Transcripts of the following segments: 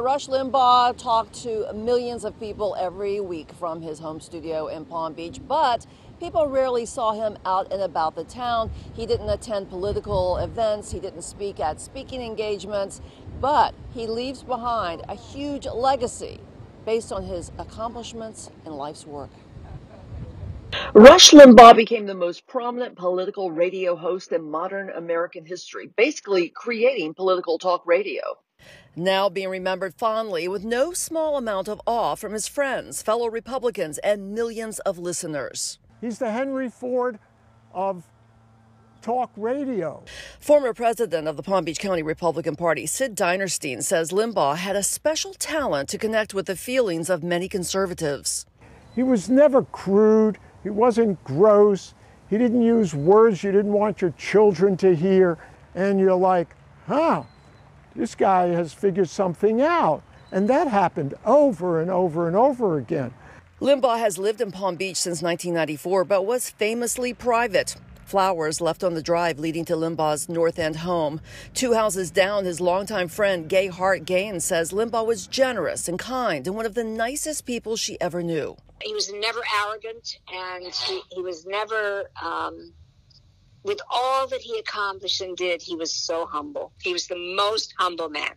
Rush Limbaugh talked to millions of people every week from his home studio in Palm Beach, but people rarely saw him out and about the town. He didn't attend political events, he didn't speak at speaking engagements, but he leaves behind a huge legacy based on his accomplishments in life's work. Rush Limbaugh became the most prominent political radio host in modern American history, basically creating political talk radio. Now being remembered fondly with no small amount of awe from his friends, fellow Republicans, and millions of listeners. He's the Henry Ford of talk radio. Former president of the Palm Beach County Republican Party, Sid Dinerstein, says Limbaugh had a special talent to connect with the feelings of many conservatives. He was never crude, he wasn't gross, he didn't use words you didn't want your children to hear, and you're like, huh, this guy has figured something out. And that happened over and over and over again. Limbaugh has lived in Palm Beach since 1994, but was famously private. Flowers left on the drive leading to Limbaugh's North End home. Two houses down, his longtime friend Gay Hart Gaines says Limbaugh was generous and kind and one of the nicest people she ever knew. He was never arrogant and he, he was never um, with all that he accomplished and did, he was so humble. He was the most humble man.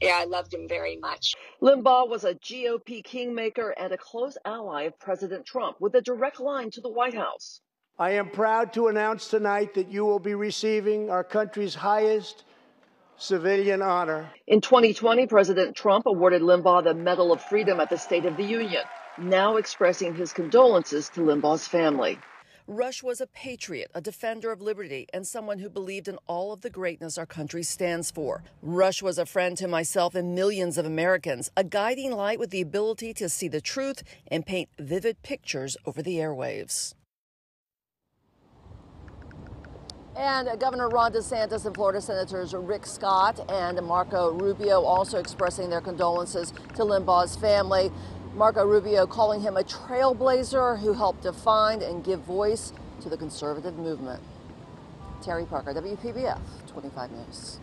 Yeah, I loved him very much. Limbaugh was a GOP kingmaker and a close ally of President Trump with a direct line to the White House. I am proud to announce tonight that you will be receiving our country's highest civilian honor. In 2020, President Trump awarded Limbaugh the Medal of Freedom at the State of the Union, now expressing his condolences to Limbaugh's family. Rush was a patriot, a defender of liberty, and someone who believed in all of the greatness our country stands for. Rush was a friend to myself and millions of Americans, a guiding light with the ability to see the truth and paint vivid pictures over the airwaves. And uh, Governor Ron DeSantis and Florida Senators Rick Scott and Marco Rubio also expressing their condolences to Limbaugh's family. Marco Rubio calling him a trailblazer who helped define and give voice to the conservative movement. Terri Parker, WPBF 25 News.